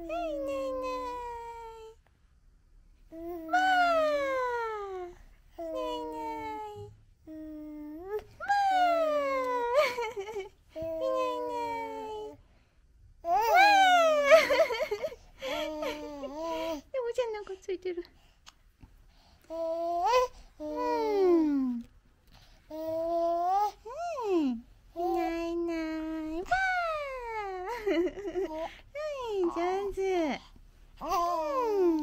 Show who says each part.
Speaker 1: ねいねいねいまあねいねいまあいねいねまあでおじゃんなんかついてるうんうんいないいないまあ上手。うん。